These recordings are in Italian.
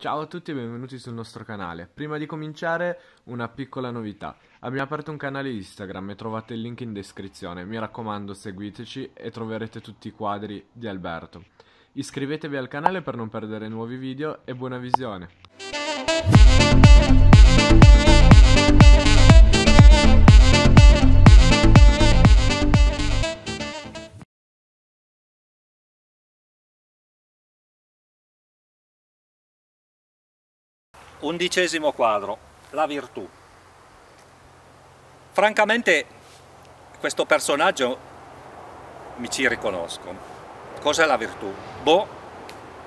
Ciao a tutti e benvenuti sul nostro canale. Prima di cominciare una piccola novità. Abbiamo aperto un canale Instagram e trovate il link in descrizione. Mi raccomando seguiteci e troverete tutti i quadri di Alberto. Iscrivetevi al canale per non perdere nuovi video e buona visione. Undicesimo quadro, la virtù. Francamente questo personaggio mi ci riconosco. Cos'è la virtù? Boh,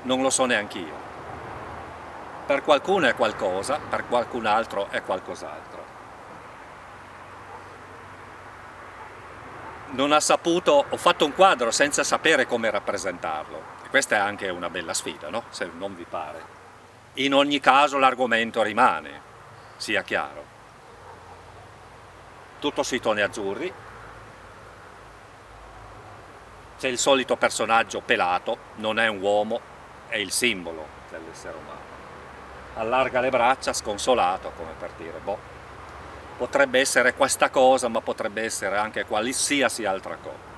non lo so neanche io. Per qualcuno è qualcosa, per qualcun altro è qualcos'altro. Non ha saputo, ho fatto un quadro senza sapere come rappresentarlo. E questa è anche una bella sfida, no? Se non vi pare. In ogni caso l'argomento rimane, sia chiaro. Tutto sui toni azzurri, c'è il solito personaggio pelato, non è un uomo, è il simbolo dell'essere umano. Allarga le braccia, sconsolato, come per dire, boh, potrebbe essere questa cosa, ma potrebbe essere anche qualsiasi altra cosa.